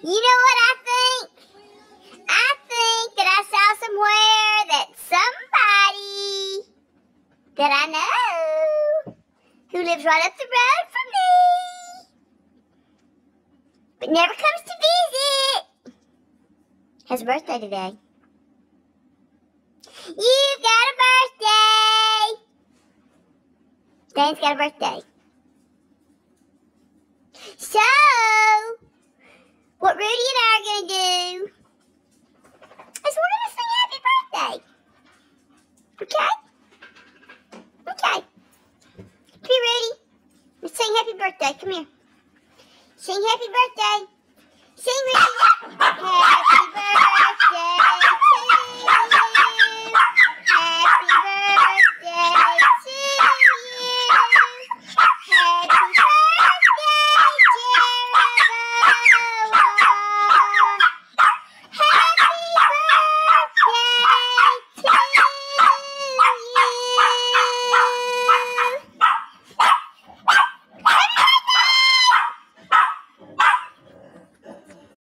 You know what I think? I think that I saw somewhere that somebody that I know who lives right up the road from me but never comes to visit has a birthday today. You've got a birthday! Dan's got a birthday. So, what Rudy and I are going to do is we're going to sing happy birthday. Okay? Okay. Come here, Rudy. Let's sing happy birthday. Come here. Sing happy birthday. Sing, Rudy.